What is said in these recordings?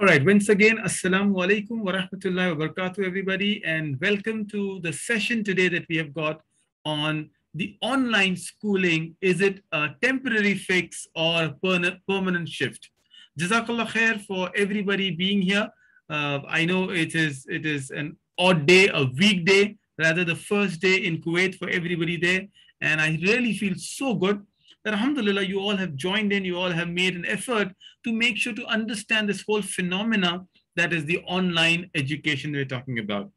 All right, once again, Assalamu alaikum wa rahmatullahi wa barakatuh, everybody, and welcome to the session today that we have got on the online schooling. Is it a temporary fix or a permanent shift? Jazakallah khair for everybody being here. Uh, I know it is it is an odd day, a weekday, rather the first day in Kuwait for everybody there. And I really feel so good that alhamdulillah you all have joined in you all have made an effort to make sure to understand this whole phenomena that is the online education we're talking about.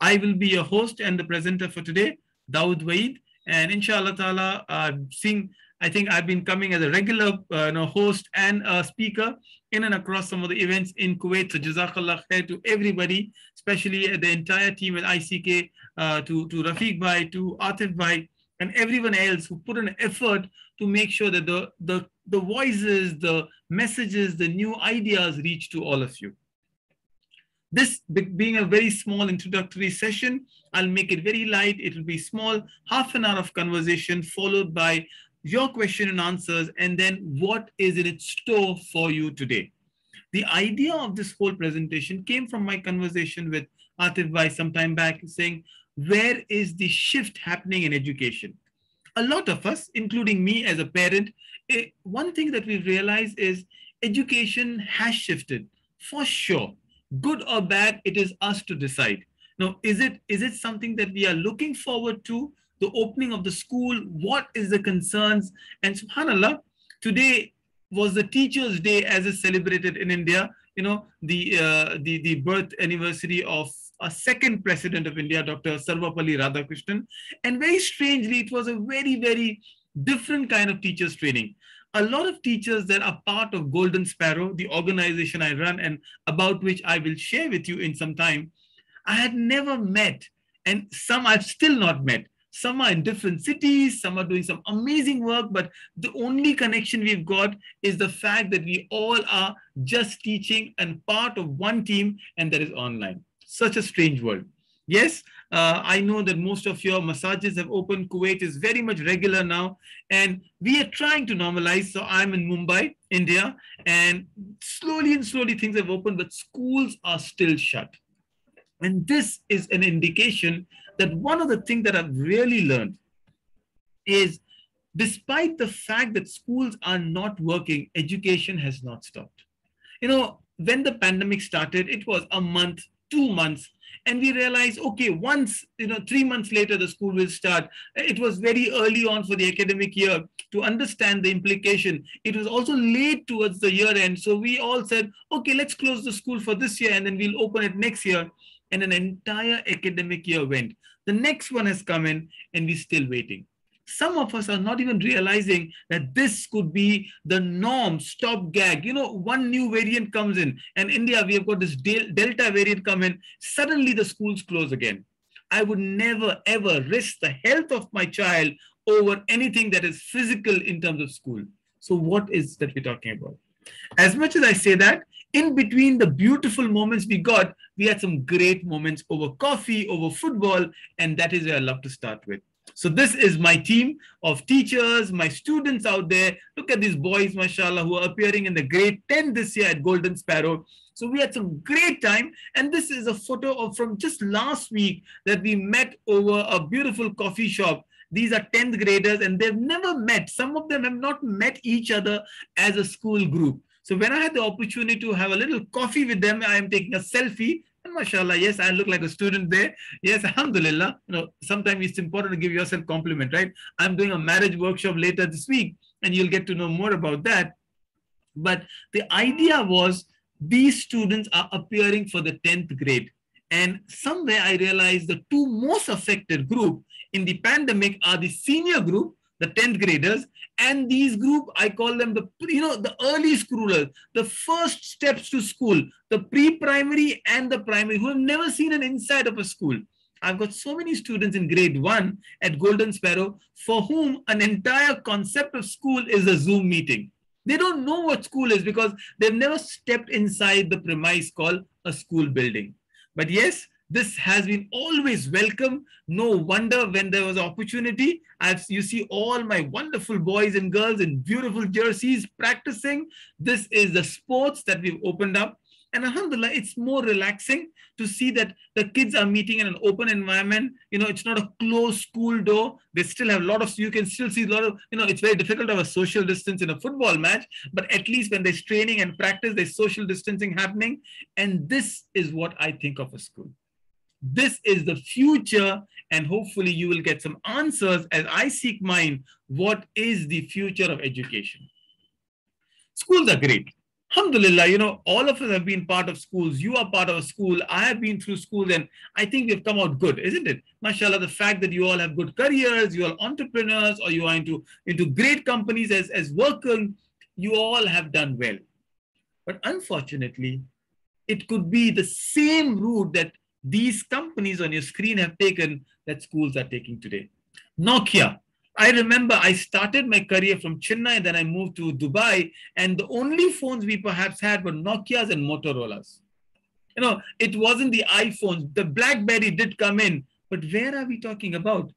I will be your host and the presenter for today dawood waid and inshallah ta'ala uh, seeing i think i've been coming as a regular uh, you know, host and a speaker in and across some of the events in kuwait. So jazakallah khair to everybody especially the entire team at ick uh, to to rafiq bhai to atif bhai and everyone else who put an effort to make sure that the, the, the voices, the messages, the new ideas reach to all of you. This being a very small introductory session, I'll make it very light. It will be small, half an hour of conversation followed by your question and answers, and then what is in its store for you today. The idea of this whole presentation came from my conversation with Atif Bhai some time back saying, where is the shift happening in education? A lot of us, including me as a parent, eh, one thing that we realize is education has shifted for sure. Good or bad, it is us to decide. Now, is it is it something that we are looking forward to? The opening of the school, what is the concerns? And subhanAllah, today was the Teachers' Day as is celebrated in India. You know, the uh, the the birth anniversary of a second president of India, Dr. Sarvepalli Radhakrishnan. And very strangely, it was a very, very different kind of teachers training. A lot of teachers that are part of Golden Sparrow, the organization I run and about which I will share with you in some time, I had never met, and some I've still not met. Some are in different cities, some are doing some amazing work, but the only connection we've got is the fact that we all are just teaching and part of one team, and that is online such a strange world. Yes, uh, I know that most of your massages have opened. Kuwait is very much regular now, and we are trying to normalize. So I'm in Mumbai, India, and slowly and slowly things have opened, but schools are still shut. And this is an indication that one of the things that I've really learned is despite the fact that schools are not working, education has not stopped. You know, when the pandemic started, it was a month, two months and we realized okay once you know three months later the school will start. It was very early on for the academic year to understand the implication. It was also late towards the year end so we all said okay let's close the school for this year and then we'll open it next year. And an entire academic year went. The next one has come in and we're still waiting some of us are not even realizing that this could be the norm, stop gag. You know, one new variant comes in, and India, we have got this Delta variant come in. Suddenly, the schools close again. I would never, ever risk the health of my child over anything that is physical in terms of school. So, what is that we're talking about? As much as I say that, in between the beautiful moments we got, we had some great moments over coffee, over football, and that is where I love to start with. So this is my team of teachers, my students out there. Look at these boys, mashallah, who are appearing in the grade 10 this year at Golden Sparrow. So we had some great time. And this is a photo of from just last week that we met over a beautiful coffee shop. These are 10th graders and they've never met. Some of them have not met each other as a school group. So when I had the opportunity to have a little coffee with them, I am taking a selfie mashallah, yes, I look like a student there. Yes, alhamdulillah. You know, sometimes it's important to give yourself compliment, right? I'm doing a marriage workshop later this week, and you'll get to know more about that. But the idea was these students are appearing for the 10th grade. And somewhere I realized the two most affected group in the pandemic are the senior group the 10th graders and these group i call them the you know the early schoolers the first steps to school the pre-primary and the primary who have never seen an inside of a school. I've got so many students in grade 1 at golden sparrow for whom an entire concept of school is a zoom meeting. They don't know what school is because they've never stepped inside the premise called a school building. But yes this has been always welcome. No wonder when there was opportunity, as you see all my wonderful boys and girls in beautiful jerseys practicing. This is the sports that we've opened up. And alhamdulillah, it's more relaxing to see that the kids are meeting in an open environment. You know, it's not a closed school door. They still have a lot of, you can still see a lot of, you know, it's very difficult to have a social distance in a football match, but at least when there's training and practice, there's social distancing happening. And this is what I think of a school. This is the future, and hopefully you will get some answers as I seek mine. What is the future of education? Schools are great alhamdulillah, you know, all of us have been part of schools. You are part of a school. I have been through schools and I think we've come out good, isn't it? MashaAllah, the fact that you all have good careers, you are entrepreneurs, or you are into, into great companies as, as working, you all have done well. But unfortunately, it could be the same route that these companies on your screen have taken that schools are taking today. Nokia, I remember I started my career from Chennai, then I moved to Dubai, and the only phones we perhaps had were Nokia's and Motorola's. You know, it wasn't the iPhones. The BlackBerry did come in, but where are we talking about?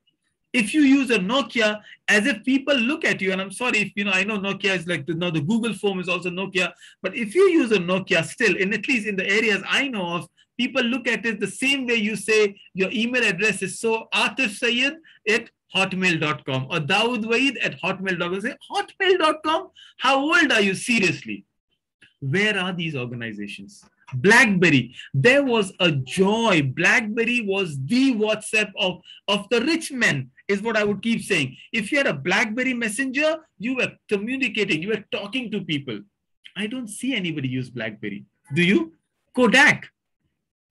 If you use a Nokia, as if people look at you, and I'm sorry if you know, I know Nokia is like the, now the Google phone is also Nokia, but if you use a Nokia still, in at least in the areas I know of, people look at it the same way you say your email address is so Atif Sayed at hotmail.com or Dawood Waid at hotmail.com. Say, hotmail.com? How old are you seriously? Where are these organizations? Blackberry, there was a joy. Blackberry was the WhatsApp of, of the rich men, is what I would keep saying. If you had a Blackberry messenger, you were communicating, you were talking to people. I don't see anybody use Blackberry. Do you? Kodak,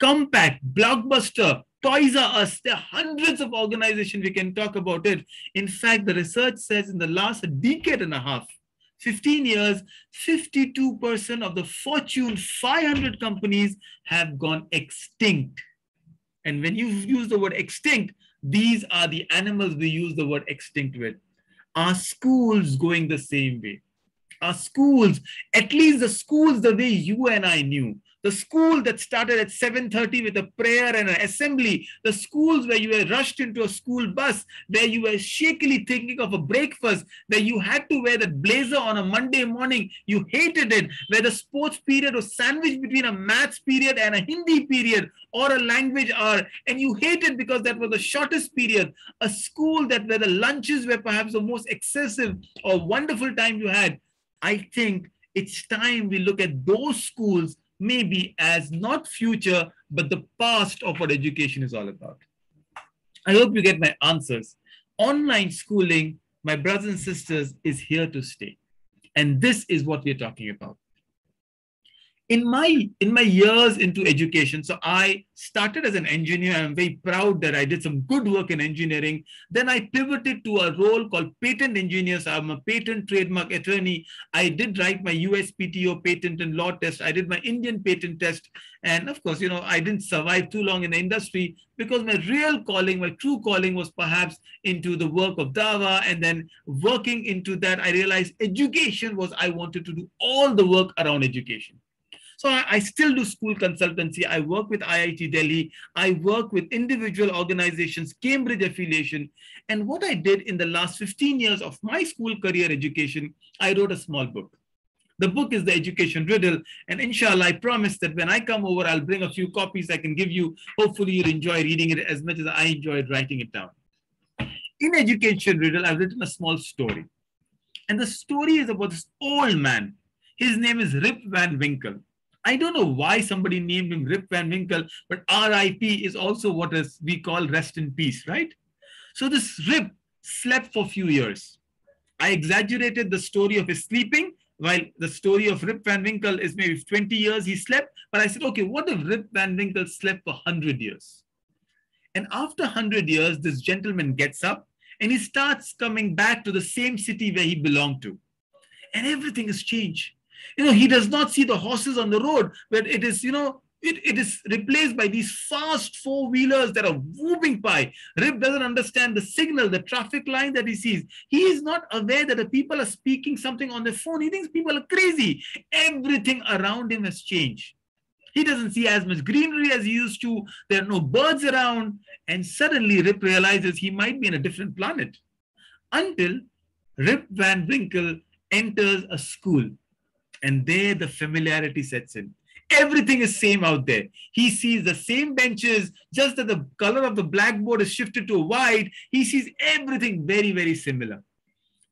Compaq, Blockbuster, Toys R Us. There are hundreds of organizations we can talk about it. In fact, the research says in the last decade and a half, 15 years, 52% of the Fortune 500 companies have gone extinct. And when you use the word extinct, these are the animals we use the word extinct with. Are schools going the same way? Are schools, at least the schools the way you and I knew, the school that started at 7.30 with a prayer and an assembly, the schools where you were rushed into a school bus, where you were shakily thinking of a breakfast, where you had to wear that blazer on a Monday morning, you hated it, where the sports period was sandwiched between a maths period and a Hindi period or a language hour, and you hated because that was the shortest period, a school that where the lunches were perhaps the most excessive or wonderful time you had. I think it's time we look at those schools maybe as not future, but the past of what education is all about. I hope you get my answers. Online schooling, my brothers and sisters, is here to stay. And this is what we're talking about in my in my years into education so i started as an engineer. I'm very proud that i did some good work in engineering. Then i pivoted to a role called patent engineer so i'm a patent trademark attorney. I did write my uspto patent and law test. I did my indian patent test. And of course you know i didn't survive too long in the industry because my real calling my true calling was perhaps into the work of dawah. And then working into that i realized education was i wanted to do all the work around education so I, I, still do school consultancy. I work with IIT Delhi. I work with individual organizations, Cambridge affiliation. And what I did in the last 15 years of my school career education, I wrote a small book. The book is The Education Riddle. And inshallah, I promise that when I come over, I'll bring a few copies I can give you. Hopefully, you'll enjoy reading it as much as I enjoyed writing it down. In Education Riddle, I've written a small story. And the story is about this old man. His name is Rip Van Winkle. I don't know why somebody named him Rip Van Winkle, but RIP is also what is we call rest in peace, right? So this Rip slept for a few years. I exaggerated the story of his sleeping, while the story of Rip Van Winkle is maybe 20 years he slept. But I said, okay, what if Rip Van Winkle slept for 100 years? And after 100 years, this gentleman gets up and he starts coming back to the same city where he belonged to. And everything has changed. You know, he does not see the horses on the road, but it is, you know, it, it is replaced by these fast four wheelers that are whooping by. Rip doesn't understand the signal, the traffic line that he sees. He is not aware that the people are speaking something on the phone. He thinks people are crazy. Everything around him has changed. He doesn't see as much greenery as he used to. There are no birds around. And suddenly Rip realizes he might be in a different planet. Until Rip Van Winkle enters a school and there the familiarity sets in. Everything is same out there. He sees the same benches, just that the color of the blackboard is shifted to white. He sees everything very, very similar.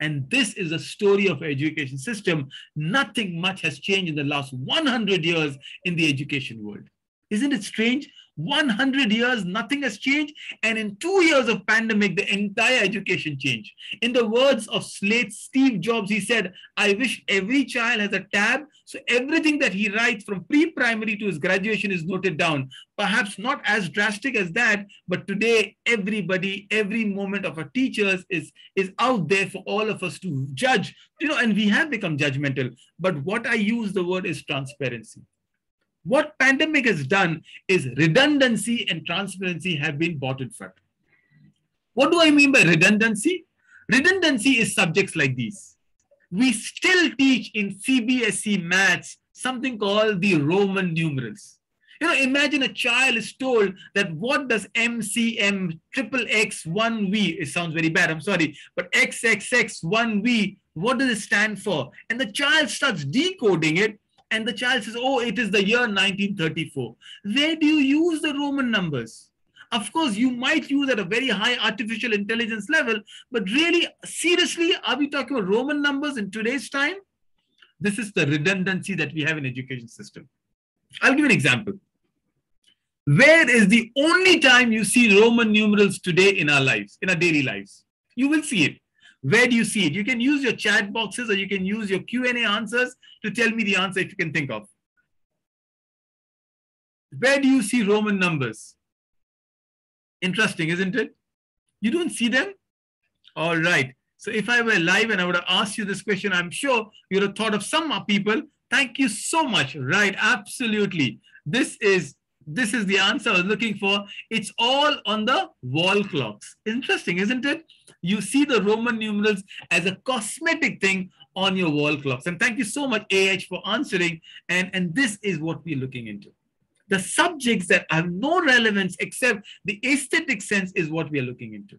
And this is a story of education system. Nothing much has changed in the last 100 years in the education world. Isn't it strange? 100 years, nothing has changed. And in two years of pandemic, the entire education changed. In the words of Slate Steve Jobs, he said, I wish every child has a tab. So everything that he writes from pre-primary to his graduation is noted down. Perhaps not as drastic as that, but today everybody, every moment of our teachers is, is out there for all of us to judge. You know, and we have become judgmental. But what I use the word is transparency. What pandemic has done is redundancy and transparency have been bought in front. What do I mean by redundancy? Redundancy is subjects like these. We still teach in CBSE maths something called the Roman numerals. You know, imagine a child is told that what does MCM triple X 1V, it sounds very bad, I'm sorry, but XXX 1V, what does it stand for? And the child starts decoding it and the child says, oh, it is the year 1934. Where do you use the Roman numbers? Of course, you might use at a very high artificial intelligence level, but really, seriously, are we talking about Roman numbers in today's time? This is the redundancy that we have in education system. I'll give an example. Where is the only time you see Roman numerals today in our lives, in our daily lives? You will see it. Where do you see it? You can use your chat boxes or you can use your Q&A answers to tell me the answer if you can think of. Where do you see Roman numbers? Interesting, isn't it? You don't see them? All right. So if I were live and I would have asked you this question, I'm sure you would have thought of some people. Thank you so much. Right, absolutely. This is this is the answer I was looking for. It's all on the wall clocks. Interesting, isn't it? You see the Roman numerals as a cosmetic thing on your wall clocks. And thank you so much, AH, for answering. And, and this is what we're looking into. The subjects that have no relevance except the aesthetic sense is what we are looking into.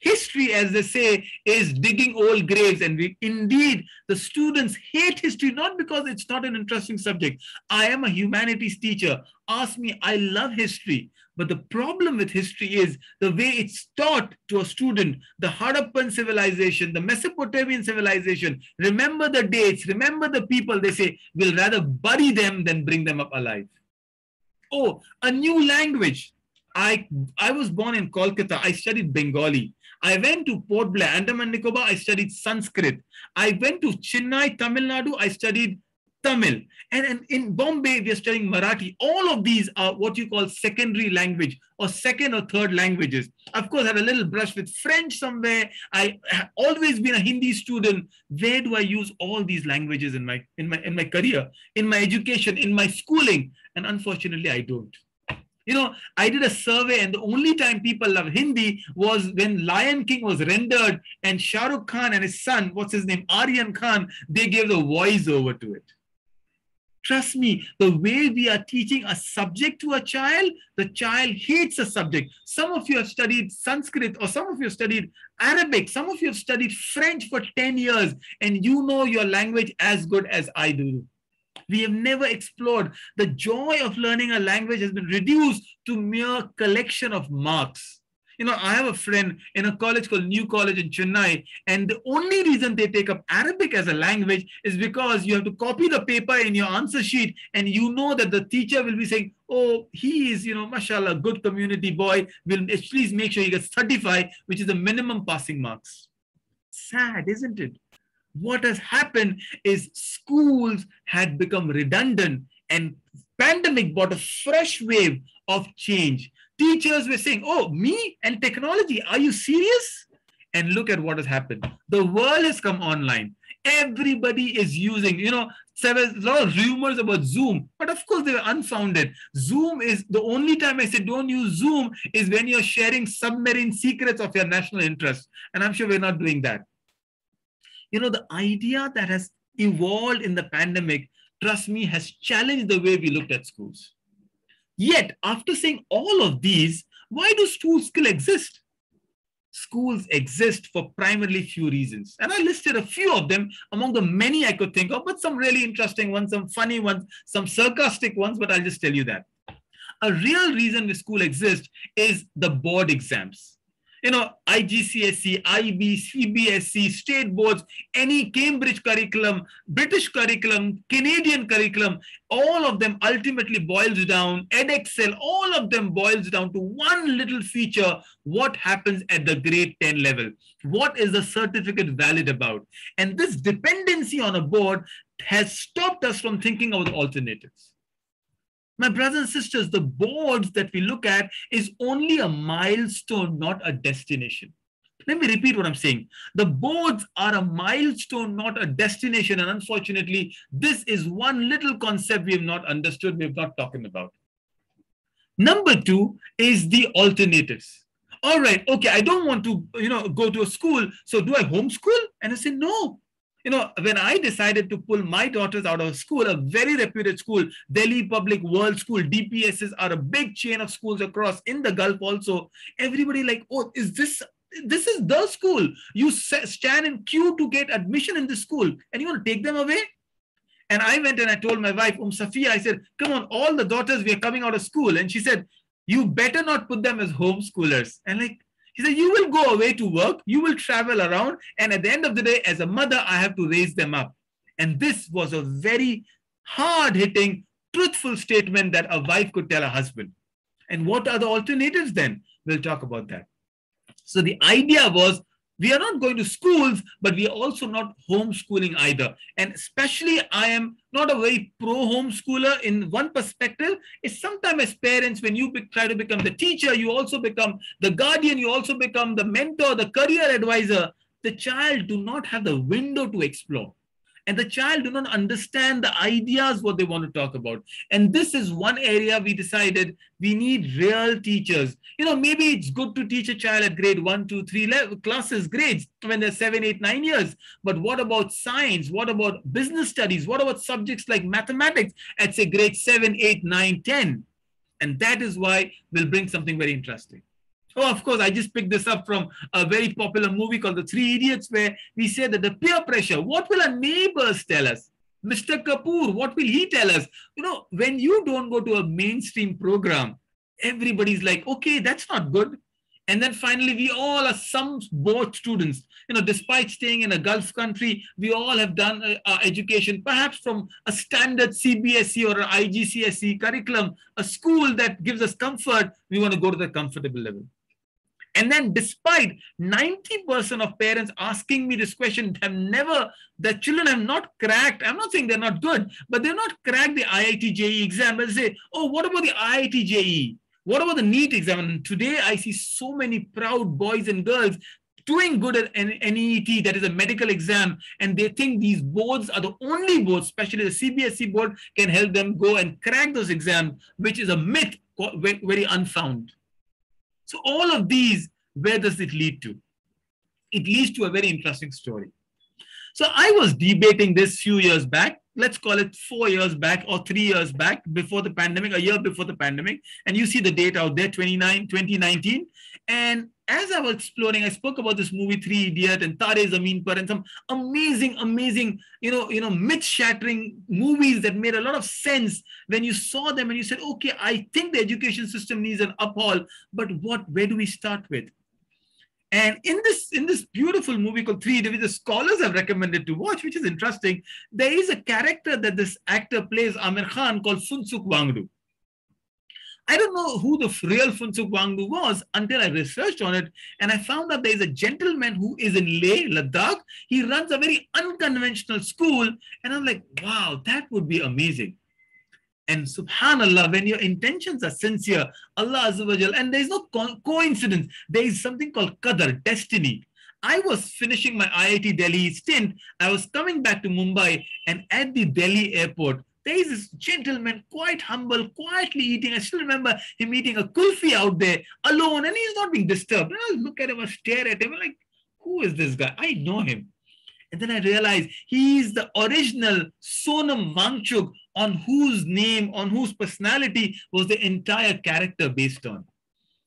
History, as they say, is digging old graves. And we, indeed, the students hate history, not because it's not an interesting subject. I am a humanities teacher. Ask me, I love history. But the problem with history is the way it's taught to a student, the Harappan civilization, the Mesopotamian civilization. Remember the dates, remember the people. They say, we'll rather bury them than bring them up alive. Oh, a new language. I, I was born in Kolkata. I studied Bengali. I went to Port Blair, Andaman Nicobar, I studied Sanskrit. I went to Chennai, Tamil Nadu, I studied Tamil. And, and in Bombay, we are studying Marathi. All of these are what you call secondary language or second or third languages. Of course, I have a little brush with French somewhere. I have always been a Hindi student. Where do I use all these languages in my, in my, in my career, in my education, in my schooling? And unfortunately, I don't. You know, I did a survey, and the only time people love Hindi was when Lion King was rendered, and Shah Rukh Khan and his son, what's his name, Aryan Khan, they gave the voice over to it. Trust me, the way we are teaching a subject to a child, the child hates a subject. Some of you have studied Sanskrit, or some of you have studied Arabic, some of you have studied French for 10 years, and you know your language as good as I do. We have never explored. The joy of learning a language has been reduced to mere collection of marks. You know, I have a friend in a college called New College in Chennai, and the only reason they take up Arabic as a language is because you have to copy the paper in your answer sheet, and you know that the teacher will be saying, Oh, he is, you know, mashallah, good community boy, will at least make sure he gets 35, which is the minimum passing marks. Sad, isn't it? What has happened is schools had become redundant and pandemic brought a fresh wave of change. Teachers were saying oh me and technology are you serious? And look at what has happened. The world has come online. Everybody is using you know there a lot of rumors about zoom but of course they were unfounded. Zoom is the only time i say don't use zoom is when you're sharing submarine secrets of your national interest. And i'm sure we're not doing that you know, the idea that has evolved in the pandemic, trust me, has challenged the way we looked at schools. Yet, after saying all of these, why do schools still exist? schools exist for primarily few reasons. And I listed a few of them among the many I could think of, but some really interesting ones, some funny ones, some sarcastic ones, but I'll just tell you that. A real reason the school exists is the board exams you know, IGCSE, IB, CBSE, state boards, any Cambridge curriculum, British curriculum, Canadian curriculum, all of them ultimately boils down, EdExcel, all of them boils down to one little feature, what happens at the grade 10 level? What is the certificate valid about? And this dependency on a board has stopped us from thinking of alternatives. My brothers and sisters, the boards that we look at is only a milestone, not a destination. Let me repeat what I'm saying. The boards are a milestone, not a destination. And unfortunately, this is one little concept we have not understood, we have not talking about. Number two is the alternatives. All right, okay, I don't want to, you know, go to a school. So do I homeschool? And I say, no, you know, when I decided to pull my daughters out of school, a very reputed school, Delhi Public World School, DPSs are a big chain of schools across in the Gulf also. Everybody like, oh, is this this is the school. You stand in queue to get admission in the school and you want to take them away? And I went and I told my wife, Um Safia, I said, come on, all the daughters, we are coming out of school. And she said, you better not put them as homeschoolers. And like, he said, You will go away to work, you will travel around, and at the end of the day, as a mother, I have to raise them up. And this was a very hard hitting, truthful statement that a wife could tell a husband. And what are the alternatives then? We'll talk about that. So the idea was we are not going to schools, but we are also not homeschooling either. And especially, I am not a very pro homeschooler in one perspective. Is sometimes as parents, when you be, try to become the teacher, you also become the guardian, you also become the mentor, the career advisor. The child do not have the window to explore and the child do not understand the ideas what they want to talk about. And this is one area we decided we need real teachers. You know maybe it's good to teach a child at grade one two three level classes grades when they're seven eight nine years. But what about science? What about business studies? What about subjects like mathematics at say grade seven eight nine ten? And that is why we'll bring something very interesting Oh, of course, I just picked this up from a very popular movie called The Three Idiots, where we say that the peer pressure, what will our neighbors tell us? Mr. Kapoor, what will he tell us? You know, when you don't go to a mainstream program, everybody's like, okay, that's not good. And then finally, we all are some board students. You know, despite staying in a Gulf country, we all have done uh, our education, perhaps from a standard CBSE or an IGCSE curriculum, a school that gives us comfort. We want to go to the comfortable level. And then despite 90% of parents asking me this question, have never, the children have not cracked, I'm not saying they're not good, but they've not cracked the IIT JEE exam. They say, oh, what about the IIT JEE? What about the NEET exam? And today I see so many proud boys and girls doing good at NEET, that is a medical exam, and they think these boards are the only boards, especially the CBSE board, can help them go and crack those exams, which is a myth, very unfound. So all of these, where does it lead to? It leads to a very interesting story. So I was debating this few years back, let's call it four years back or three years back before the pandemic, a year before the pandemic. And you see the date out there, 29, 2019. And as I was exploring, I spoke about this movie Three Idiot and Taare Zameen Par and some amazing, amazing, you know, you know, myth-shattering movies that made a lot of sense when you saw them and you said, okay, I think the education system needs an uphaul, but what, where do we start with? And in this in this beautiful movie called Three, which the scholars have recommended to watch, which is interesting, there is a character that this actor plays, Aamir Khan, called Phunsukh Wangdu. I don't know who the real Phunsukh Wangdu was until I researched on it. And I found out there is a gentleman who is in Leh, Ladakh. He runs a very unconventional school. And I'm like, wow, that would be amazing. And subhanAllah, when your intentions are sincere, Allah Azza and there's no co coincidence, there is something called qadar, destiny. I was finishing my IIT Delhi stint. I was coming back to Mumbai, and at the Delhi airport, there is this gentleman, quite humble, quietly eating. I still remember him eating a kulfi out there alone, and he's not being disturbed. And I look at him, I stare at him, like, who is this guy? I know him. And then I realized he's the original Sonam Wangchuk, on whose name, on whose personality was the entire character based on.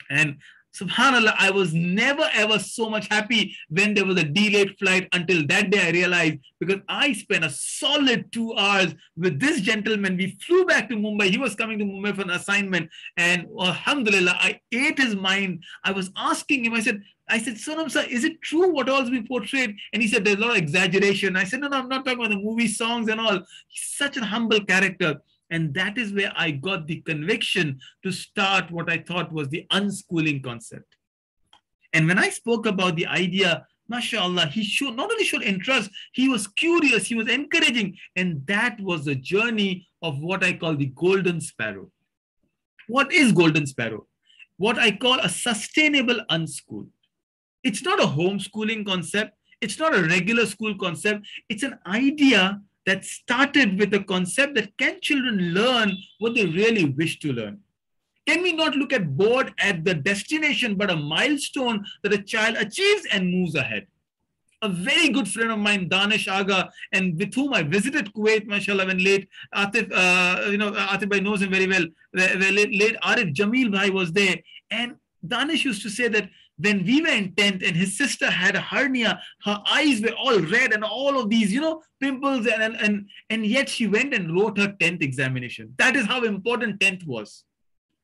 And Subhanallah, I was never ever so much happy when there was a delayed flight until that day I realized because I spent a solid two hours with this gentleman. We flew back to Mumbai. He was coming to Mumbai for an assignment. And alhamdulillah, I ate his mind. I was asking him, I said, I said, Sonam sir, is it true what all's been portrayed? And he said, there's a lot of exaggeration. I said, no, no, I'm not talking about the movie songs and all. He's such a humble character. And that is where I got the conviction to start what I thought was the unschooling concept. And when I spoke about the idea, mashallah, he showed not only showed interest, he was curious, he was encouraging. And that was the journey of what I call the golden sparrow. What is golden sparrow? What I call a sustainable unschool. It's not a homeschooling concept. It's not a regular school concept. It's an idea that started with the concept that can children learn what they really wish to learn? Can we not look at board at the destination, but a milestone that a child achieves and moves ahead? A very good friend of mine, Danish Aga, and with whom I visited Kuwait, mashallah, when late Atif, uh, you know, Atif Bhai knows him very well. Late, late Arif Jamil Bhai was there. And Danish used to say that when we were in 10th and his sister had a hernia, her eyes were all red and all of these, you know, pimples, and, and, and, and yet she went and wrote her 10th examination. That is how important 10th was.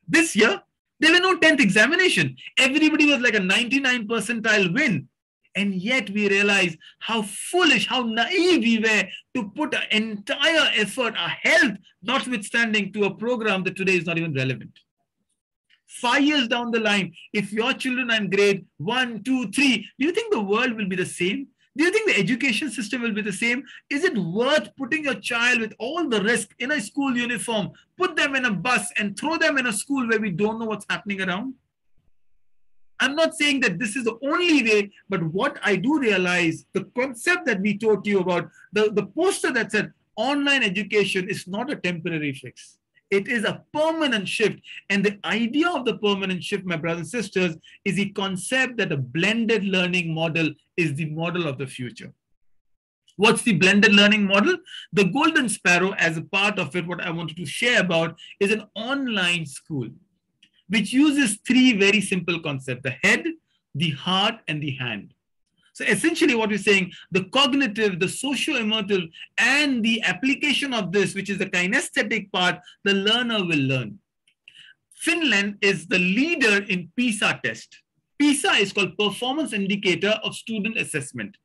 This year, there were no 10th examination. Everybody was like a 99 percentile win. And yet we realize how foolish, how naive we were to put our entire effort, our health, notwithstanding, to a program that today is not even relevant five years down the line, if your children are in grade one, two, three, do you think the world will be the same? Do you think the education system will be the same? Is it worth putting your child with all the risk in a school uniform, put them in a bus and throw them in a school where we don't know what's happening around? I'm not saying that this is the only way, but what I do realize, the concept that we taught you about, the, the poster that said online education is not a temporary fix. It is a permanent shift. And the idea of the permanent shift, my brothers and sisters, is the concept that a blended learning model is the model of the future. What's the blended learning model? The Golden Sparrow, as a part of it, what I wanted to share about is an online school, which uses three very simple concepts the head, the heart, and the hand. So essentially what we're saying, the cognitive, the socio-emotive, and the application of this, which is the kinesthetic part, the learner will learn. Finland is the leader in PISA test. PISA is called Performance Indicator of Student Assessment.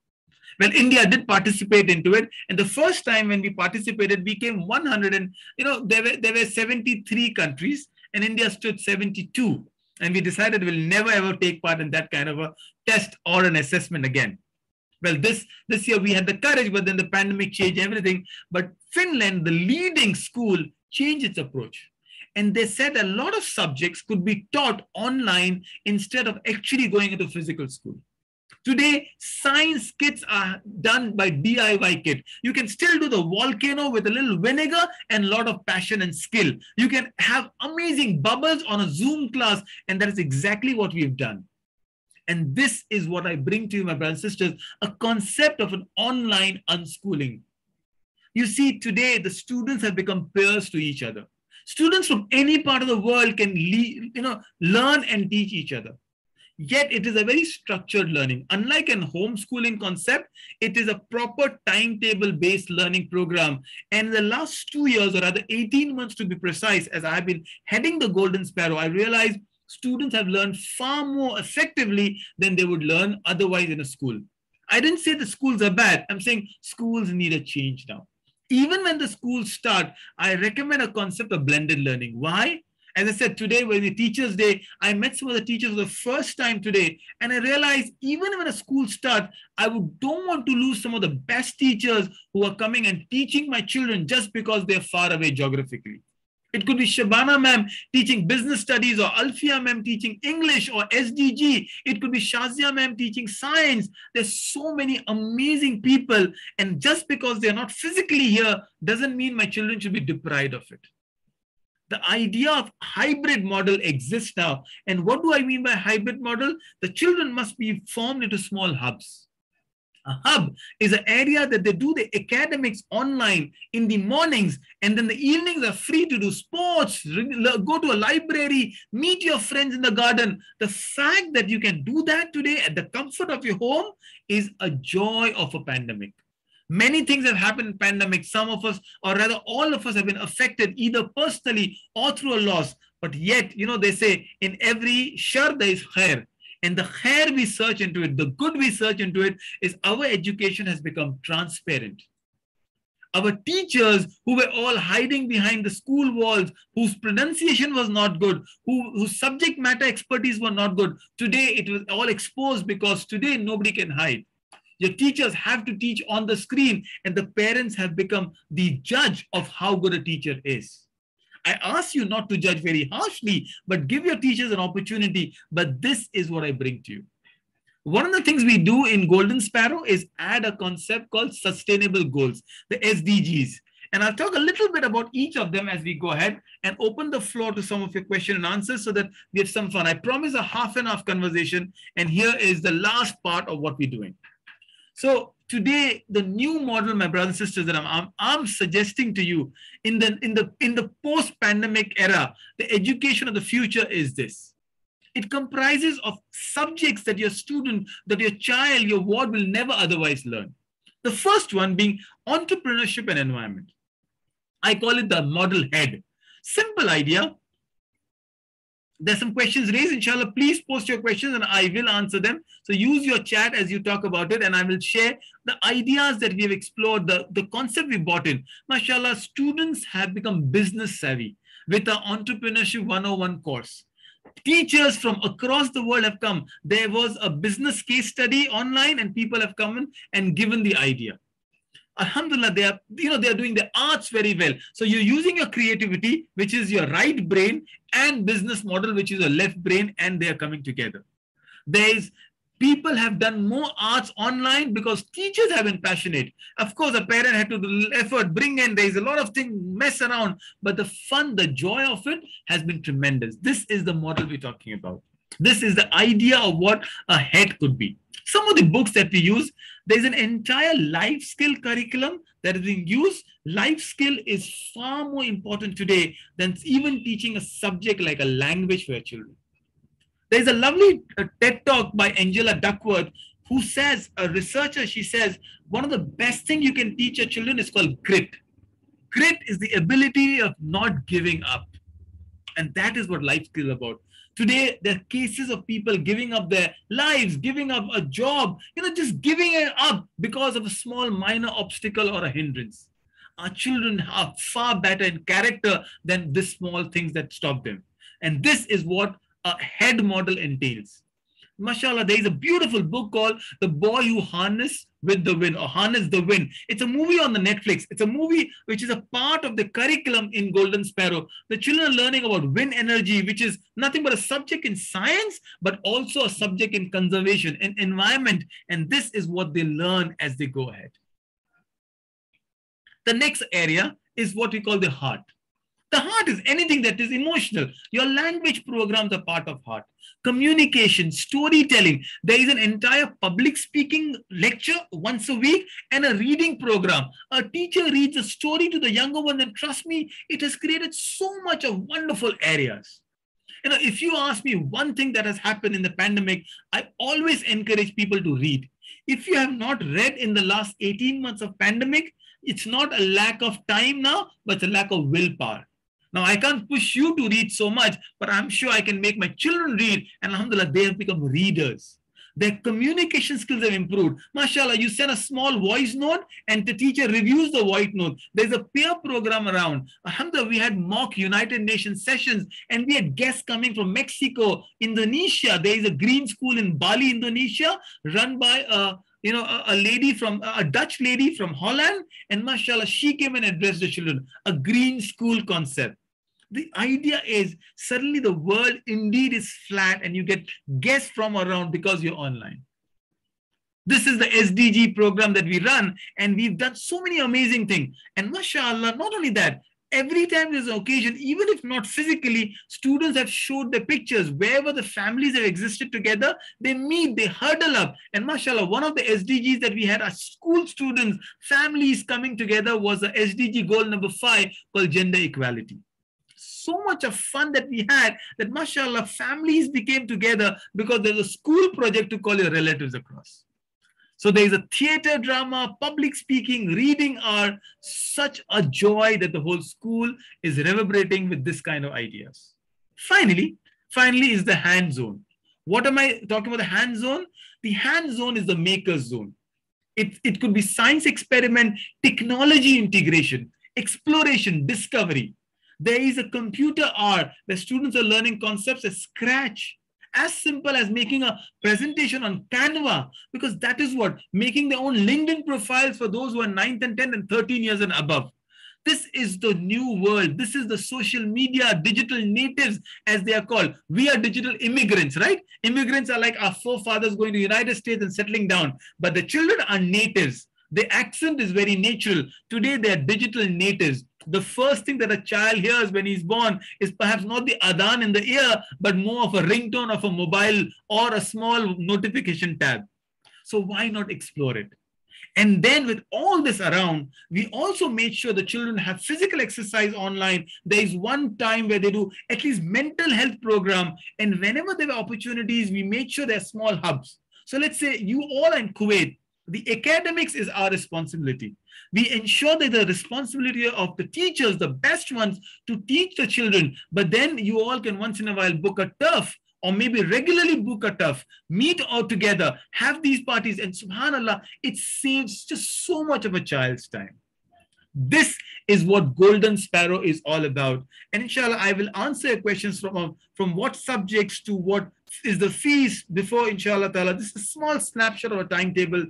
Well, India did participate into it, and the first time when we participated, we came 100 and you know there were there were 73 countries, and India stood 72 and we decided we'll never ever take part in that kind of a test or an assessment again. Well this this year we had the courage but then the pandemic changed everything. But finland the leading school changed its approach. And they said a lot of subjects could be taught online instead of actually going into physical school Today, science kits are done by DIY kit. You can still do the volcano with a little vinegar and a lot of passion and skill. You can have amazing bubbles on a Zoom class, and that is exactly what we've done. And this is what I bring to you, my brothers and sisters, a concept of an online unschooling. You see, today the students have become peers to each other. Students from any part of the world can you know, learn and teach each other. Yet it is a very structured learning. Unlike an homeschooling concept, it is a proper timetable based learning program. And in the last two years, or rather 18 months to be precise, as I have been heading the Golden Sparrow, I realized students have learned far more effectively than they would learn otherwise in a school. I didn't say the schools are bad. I'm saying schools need a change now. Even when the schools start, I recommend a concept of blended learning. Why? As I said, today was the Teachers' Day. I met some of the teachers for the first time today, and I realized even when a school starts, I would, don't want to lose some of the best teachers who are coming and teaching my children just because they're far away geographically. It could be Shabana ma'am teaching business studies or Alfia ma'am teaching English or SDG. It could be Shazia ma'am teaching science. There's so many amazing people. And just because they're not physically here doesn't mean my children should be deprived of it the idea of hybrid model exists now. And what do I mean by hybrid model? The children must be formed into small hubs. A hub is an area that they do the academics online in the mornings, and then the evenings are free to do sports, go to a library, meet your friends in the garden. The fact that you can do that today at the comfort of your home is a joy of a pandemic. Many things have happened in pandemic. Some of us, or rather all of us, have been affected either personally or through a loss. But yet, you know, they say in every shar there is khair. And the khair we search into it, the good we search into it, is our education has become transparent. Our teachers who were all hiding behind the school walls, whose pronunciation was not good, who, whose subject matter expertise were not good, today it was all exposed because today nobody can hide. Your teachers have to teach on the screen, and the parents have become the judge of how good a teacher is. I ask you not to judge very harshly, but give your teachers an opportunity. But this is what I bring to you. One of the things we do in Golden Sparrow is add a concept called sustainable goals, the SDGs. And I'll talk a little bit about each of them as we go ahead and open the floor to some of your question and answers so that we have some fun. I promise a half and half conversation. And here is the last part of what we're doing. So today, the new model, my brothers and sisters, that I'm, I'm, I'm suggesting to you in the in the in the post-pandemic era, the education of the future is this. It comprises of subjects that your student, that your child, your ward will never otherwise learn. The first one being entrepreneurship and environment. I call it the model head. Simple idea, there's some questions raised. Inshallah, please post your questions and I will answer them. So use your chat as you talk about it and I will share the ideas that we have explored, the, the concept we brought in. MashaAllah, students have become business savvy with our Entrepreneurship 101 course. Teachers from across the world have come. There was a business case study online and people have come in and given the idea. Alhamdulillah, they are, you know, they are doing the arts very well. So you're using your creativity, which is your right brain, and business model, which is your left brain, and they are coming together. There is people have done more arts online because teachers have been passionate. Of course, a parent had to do effort, bring in, there's a lot of things mess around, but the fun, the joy of it has been tremendous. This is the model we're talking about. This is the idea of what a head could be. Some of the books that we use, there's an entire life skill curriculum that is being used. Life skill is far more important today than even teaching a subject like a language for children. There's a lovely uh, TED talk by Angela Duckworth who says, a researcher, she says, one of the best things you can teach your children is called grit. Grit is the ability of not giving up. And that is what life skill is about. Today, there are cases of people giving up their lives, giving up a job, you know, just giving it up because of a small minor obstacle or a hindrance. Our children are far better in character than the small things that stop them. And this is what a head model entails. Mashallah, there is a beautiful book called The Boy Who Harnessed with the Wind or Harness the Wind. It's a movie on the Netflix. It's a movie which is a part of the curriculum in Golden Sparrow. The children are learning about wind energy, which is nothing but a subject in science, but also a subject in conservation and environment. And this is what they learn as they go ahead. The next area is what we call the heart. The heart is anything that is emotional. Your language programs are part of heart. Communication, storytelling. There is an entire public speaking lecture once a week and a reading program. A teacher reads a story to the younger one, and trust me, it has created so much of wonderful areas. You know, if you ask me one thing that has happened in the pandemic, I always encourage people to read. If you have not read in the last 18 months of pandemic, it's not a lack of time now, but it's a lack of willpower. Now, I can't push you to read so much, but I'm sure I can make my children read. And alhamdulillah, they have become readers. Their communication skills have improved. MashaAllah, you send a small voice note and the teacher reviews the voice note. There's a peer program around. Alhamdulillah, we had mock United Nations sessions and we had guests coming from Mexico, Indonesia. There is a green school in Bali, Indonesia, run by a you know, a, a, lady from a Dutch lady from Holland, and mashallah, she came and addressed the children. A green school concept the idea is suddenly the world indeed is flat and you get guests from around because you're online. This is the SDG program that we run, and we've done so many amazing things. And mashallah, not only that, every time there's an occasion, even if not physically, students have showed the pictures wherever the families have existed together, they meet, they huddle up. And mashallah, one of the SDGs that we had our school students, families coming together was the SDG goal number five called gender equality so much of fun that we had that mashallah families became together because there's a school project to call your relatives across so there is a theater drama, public speaking, reading are such a joy that the whole school is reverberating with this kind of ideas. Finally, finally is the hand zone. What am I talking about the hand zone? The hand zone is the maker's zone. It, it could be science experiment, technology integration, exploration, discovery. There is a computer hour where students are learning concepts as scratch as simple as making a presentation on Canva, because that is what making their own LinkedIn profiles for those who are 9th and 10th and 13 years and above. This is the new world. This is the social media digital natives, as they are called. We are digital immigrants, right? Immigrants are like our forefathers going to United States and settling down, but the children are natives. The accent is very natural. Today, they are digital natives the first thing that a child hears when he's born is perhaps not the adhan in the ear, but more of a ringtone of a mobile or a small notification tab. So why not explore it? And then with all this around, we also made sure the children have physical exercise online. There is one time where they do at least mental health program. And whenever there were opportunities, we made sure there are small hubs. So let's say you all in Kuwait, the academics is our responsibility. We ensure that the responsibility of the teachers, the best ones, to teach the children. But then you all can once in a while book a turf or maybe regularly book a turf, meet all together, have these parties, and subhanAllah, it saves just so much of a child's time. This is what Golden Sparrow is all about. And inshallah, I will answer questions from, uh, from what subjects to what is the fees before inshallah ta'ala. This is a small snapshot of a timetable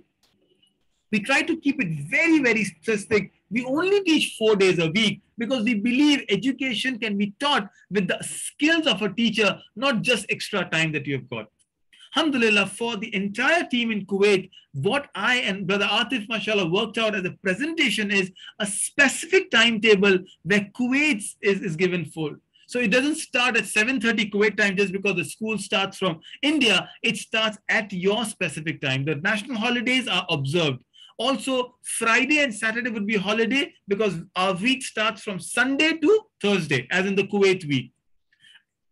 we try to keep it very, very specific. We only teach four days a week because we believe education can be taught with the skills of a teacher, not just extra time that you have got. Alhamdulillah, for the entire team in Kuwait, what I and Brother Atif, mashallah, worked out as a presentation is a specific timetable where Kuwait is, is given full. So it doesn't start at 7.30 Kuwait time just because the school starts from India. It starts at your specific time. The national holidays are observed. Also, Friday and Saturday would be holiday because our week starts from Sunday to Thursday, as in the Kuwait week.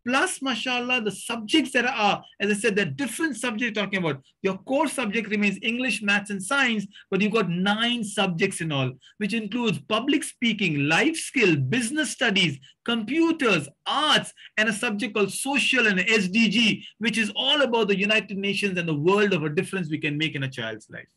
Plus, mashallah, the subjects that are, as I said, the different subjects talking about. Your core subject remains English, maths, and science, but you've got nine subjects in all, which includes public speaking, life skill, business studies, computers, arts, and a subject called social and SDG, which is all about the United Nations and the world of a difference we can make in a child's life.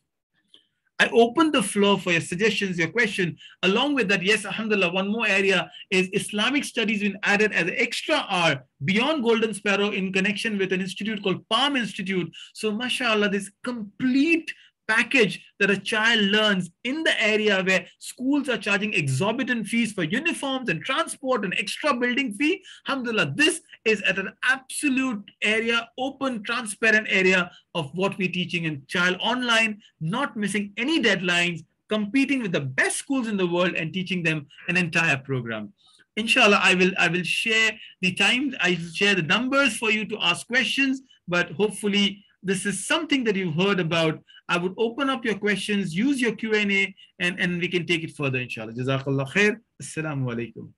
I open the floor for your suggestions, your question. Along with that, yes, alhamdulillah, one more area is Islamic studies been added as an extra R beyond Golden Sparrow in connection with an institute called Palm Institute. So, mashallah, this complete package that a child learns in the area where schools are charging exorbitant fees for uniforms and transport and extra building fee. Alhamdulillah, this is at an absolute area, open, transparent area of what we're teaching in child online, not missing any deadlines, competing with the best schools in the world and teaching them an entire program inshallah i will i will share the time i will share the numbers for you to ask questions but hopefully this is something that you've heard about. I would open up your questions, use your Q&A, and, and we can take it further, inshallah. Jazakallah khair. Assalamu alaikum.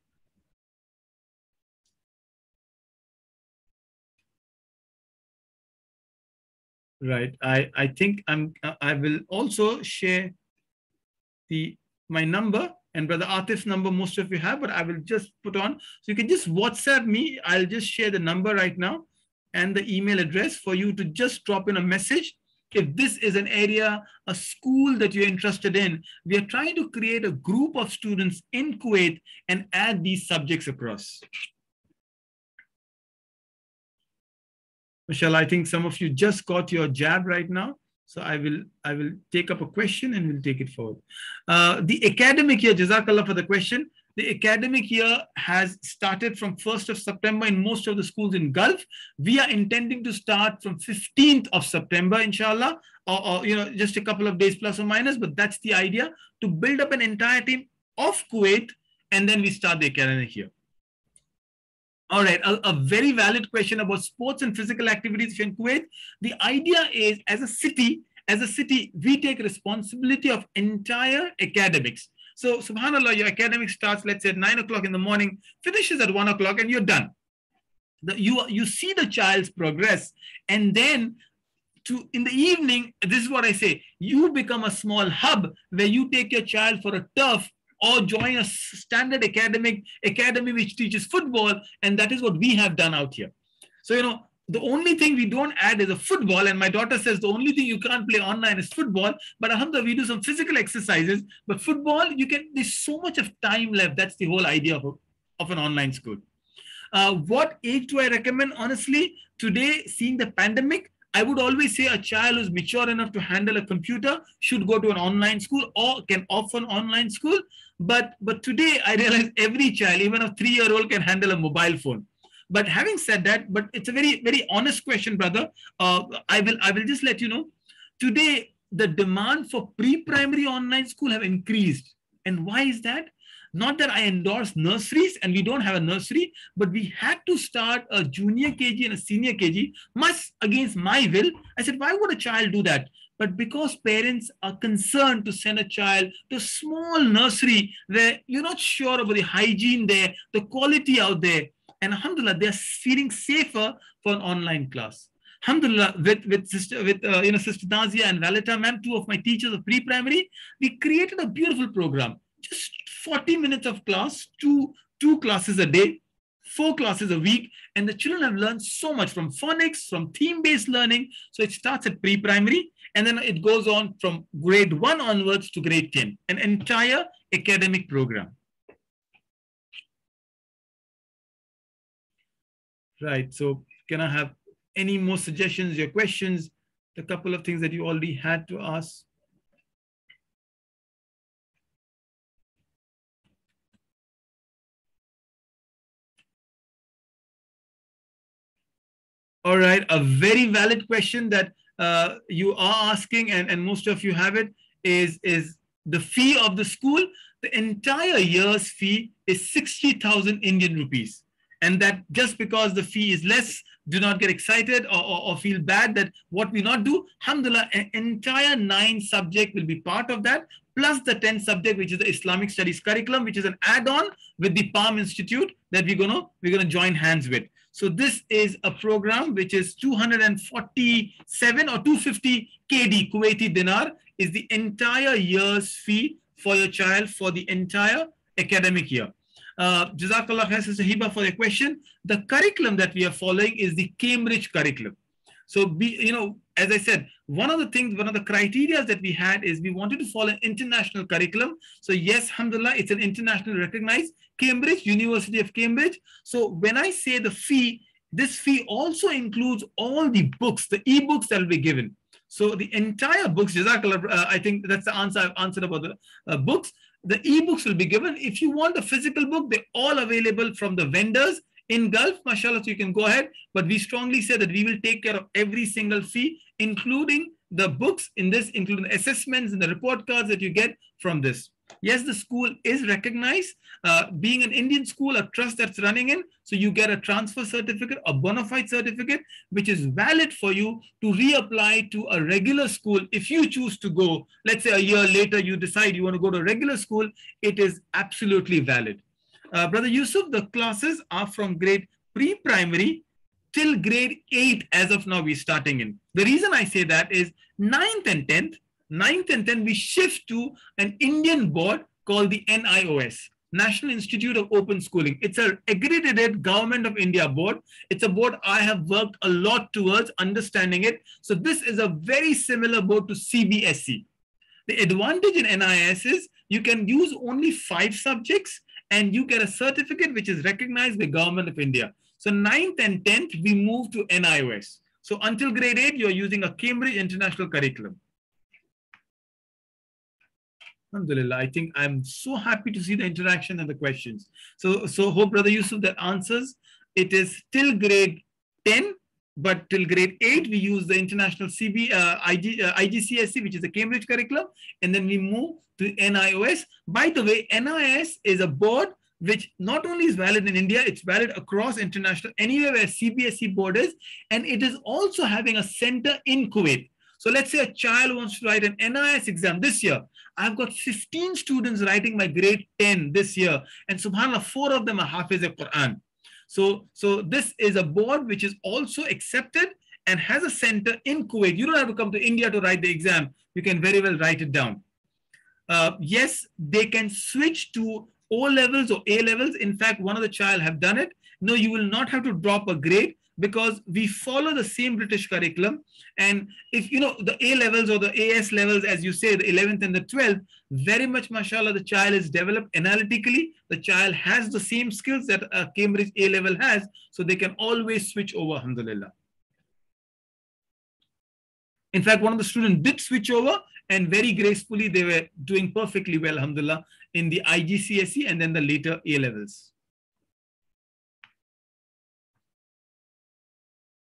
Right. I, I think I'm, uh, I will also share the my number and brother Atif's number most of you have, but I will just put on. So you can just WhatsApp me. I'll just share the number right now and the email address for you to just drop in a message. If this is an area, a school that you're interested in, we are trying to create a group of students in Kuwait and add these subjects across. Mashallah, I think some of you just got your jab right now. So I will I will take up a question and we'll take it forward. Uh, the academic year, Jazakallah for the question. The academic year has started from 1st of September in most of the schools in Gulf. We are intending to start from 15th of September, inshallah, or, or you know, just a couple of days plus or minus, but that's the idea to build up an entire team of Kuwait and then we start the academic year. All right, a, a, very valid question about sports and physical activities in Kuwait. The idea is, as a city, as a city, we take responsibility of entire academics. So, subhanAllah, your academic starts, let's say, at nine o'clock in the morning, finishes at one o'clock, and you're done. The, you, you see the child's progress, and then to in the evening, this is what I say, you become a small hub where you take your child for a turf or join a standard academic academy which teaches football and that is what we have done out here so you know the only thing we don't add is a football and my daughter says the only thing you can't play online is football but alhamdulillah we do some physical exercises but football you can there's so much of time left that's the whole idea of, of an online school uh, what age do i recommend honestly today seeing the pandemic I would always say a child who's mature enough to handle a computer should go to an online school or can offer an online school. But but today I realize every child, even a three-year-old, can handle a mobile phone. But having said that, but it's a very very honest question, brother. Uh, I will I will just let you know. Today the demand for pre-primary online school have increased, and why is that? Not that I endorse nurseries, and we don't have a nursery, but we had to start a junior KG and a senior KG, much against my will. I said, why would a child do that? but because parents are concerned to send a child to a small nursery where you're not sure about the hygiene there, the quality out there, and alhamdulillah, they're feeling safer for an online class. Alhamdulillah, with, with, sister, with uh, you know, Sister Nazia and Valeta, ma'am, two of my teachers of pre-primary, we created a beautiful program. Just 40 minutes of class, two, two classes a day, four classes a week, and the children have learned so much from phonics, from theme-based learning. So it starts at pre-primary, and then it goes on from grade one onwards to grade 10, an entire academic program. Right, so can I have any more suggestions, your questions, the couple of things that you already had to ask? All right, a very valid question that uh, you are asking, and, and most of you have it, is, is the fee of the school. The entire year's fee is 60,000 Indian rupees. And that just because the fee is less, do not get excited or, or, or, feel bad that what we not do, alhamdulillah, an entire nine subject will be part of that, plus the 10 subject, which is the Islamic studies curriculum, which is an add-on with the Palm Institute that we're gonna, we're gonna join hands with. So this is a program which is 247 or 250 KD Kuwaiti dinar is the entire year's fee for your child for the entire academic year. Uh, Jazakallah khair, Sister for the question. The curriculum that we are following is the Cambridge curriculum. So, be, you know, as I said, one of the things, one of the criteria that we had is we wanted to follow an international curriculum. So yes, alhamdulillah, it's an internationally recognized Cambridge, University of Cambridge. So when I say the fee, this fee also includes all the books, the e-books that will be given. So the entire books, Jazakallah, uh, I think that's the answer I've answered about the uh, books. The e-books will be given. If you want the physical book, they're all available from the vendors in Gulf, mashallah, so you can go ahead. But we strongly say that we will take care of every single fee, including the books in this, including assessments and the report cards that you get from this. Yes, the school is recognized. Uh, being an Indian school, a trust that's running in, so you get a transfer certificate, a bona fide certificate, which is valid for you to reapply to a regular school. If you choose to go, let's say a year later, you decide you want to go to a regular school, it is absolutely valid. Uh, Brother Yusuf, the classes are from grade pre-primary till grade 8 as of now we're starting in. The reason I say that is 9th and 10th, 9th and 10th we shift to an Indian board called the NIOS, National Institute of Open Schooling. It's an accredited Government of India board. It's a board I have worked a lot towards understanding it. So this is a very similar board to CBSE. The advantage in NIOS is you can use only five subjects and you get a certificate which is recognized by Government of India. So 9th and 10th, we move to NIOS. So until grade 8, you're using a Cambridge International Curriculum. Alhamdulillah, I think I'm so happy to see the interaction and the questions. So, so hope Brother Yusuf that answers. It is till grade 10, but till grade 8 we use the international cb uh, IG, uh, which is the cambridge curriculum and then we move to nios by the way nios is a board which not only is valid in India, it's valid across international, anywhere where CBSE board is, and it is also having a center in Kuwait. So let's say a child wants to write an NIOS exam this year. I've got 15 students writing my grade 10 this year, and subhanAllah, four of them are Hafiz of Quran. So, so this is a board which is also accepted and has a center in Kuwait. You don't have to come to India to write the exam. You can very well write it down. Uh, yes, they can switch to O levels or A levels. In fact, one of the child have done it. No, you will not have to drop a grade because we follow the same British curriculum. And if you know the A levels or the AS levels, as you say, the 11th and the 12th, very much, mashallah, the child is developed analytically. The child has the same skills that a Cambridge A level has, so they can always switch over, alhamdulillah. In fact, one of the students did switch over and very gracefully they were doing perfectly well, alhamdulillah, in the IGCSE and then the later A levels.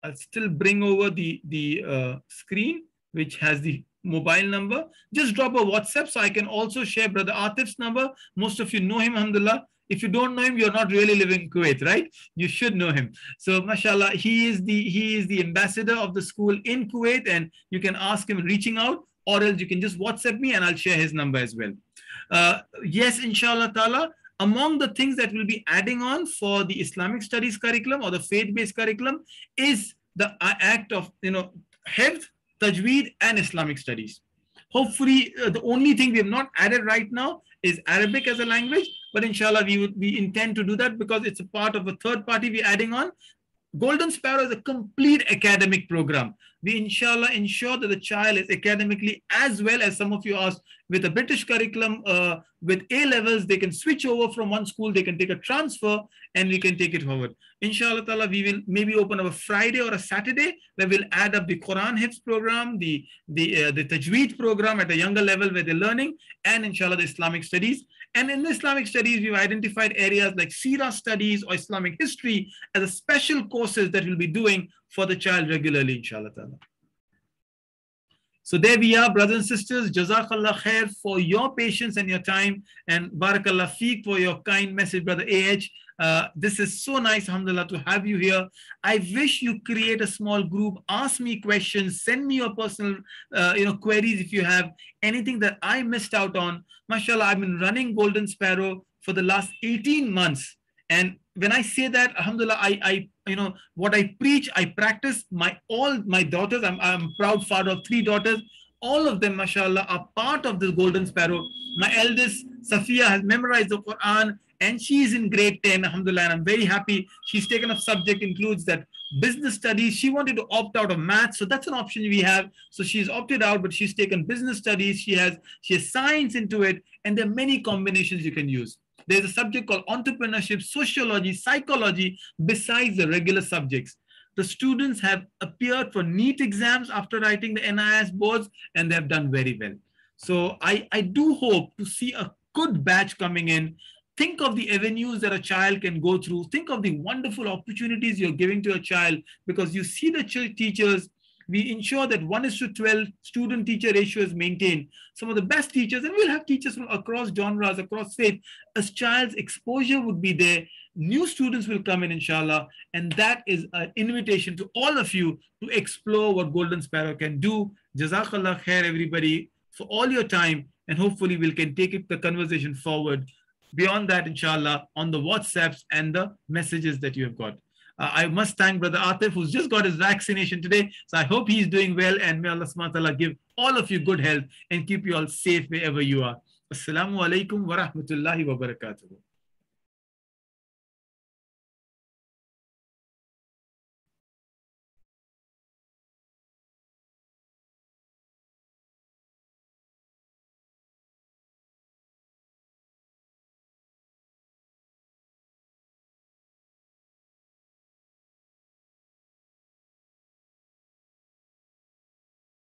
I'll still bring over the, the uh, screen, which has the mobile number. Just drop a WhatsApp so I can also share Brother Atif's number. Most of you know him, alhamdulillah. If you don't know him, you're not really living in Kuwait, right? You should know him. So, mashallah, he is the he is the ambassador of the school in Kuwait, and you can ask him reaching out, or else you can just WhatsApp me and I'll share his number as well. Uh, yes, inshallah ta'ala, among the things that we'll be adding on for the Islamic studies curriculum or the faith-based curriculum is the act of, you know, health, tajweed, and Islamic studies. Hopefully, uh, the only thing we have not added right now is Arabic as a language, but inshallah, we would we intend to do that because it's a part of a third party we're adding on. Golden Sparrow is a complete academic program. We inshallah ensure that the child is academically as well as some of you asked with a British curriculum, uh, with A levels, they can switch over from one school, they can take a transfer and we can take it forward. Inshallah ta'ala, we will maybe open up a Friday or a Saturday where we'll add up the Quran Hifz program, the, the, uh, the Tajweed program at a younger level where they're learning, and inshallah the Islamic studies. And in Islamic studies, we've identified areas like Sira studies or Islamic history as a special courses that we'll be doing for the child regularly, inshallah. So there we are, brothers and sisters. Jazakallah khair for your patience and your time. And barakallah feek for your kind message, brother AH. Uh, this is so nice, alhamdulillah, to have you here. I wish you create a small group, ask me questions, send me your personal uh, you know, queries if you have anything that I missed out on. MashaAllah, I've been running Golden Sparrow for the last 18 months. And when I say that, alhamdulillah, I, I you know, what I preach, I practice. My all my daughters, I'm, I'm proud father of three daughters. All of them, mashallah, are part of this golden sparrow. My eldest, Safiya, has memorized the Quran and she's in grade 10, alhamdulillah. And I'm very happy. She's taken a subject, includes that business studies. She wanted to opt out of math, so that's an option we have. So she's opted out, but she's taken business studies. She has she has science into it, and there are many combinations you can use. There's a subject called entrepreneurship, sociology, psychology, besides the regular subjects. The students have appeared for NEET exams after writing the NIOS boards, and they have done very well. So I, I do hope to see a good batch coming in. Think of the avenues that a child can go through. Think of the wonderful opportunities you're giving to a child because you see the teachers we ensure that 1 is to 12 student teacher ratio is maintained. Some of the best teachers, and we'll have teachers from across genres, across faith, as child's exposure would be there. New students will come in, inshallah. And that is an invitation to all of you to explore what Golden Sparrow can do. Jazakallah khair, everybody, for all your time. And hopefully, we can take the conversation forward beyond that, inshallah, on the WhatsApps and the messages that you have got. Uh, I must thank Brother Atif, who's just got his vaccination today. So I hope he's doing well. And may Allah subhanahu wa ta'ala give all of you good health and keep you all safe wherever you are. Assalamu alaikum wa rahmatullahi wa barakatuh.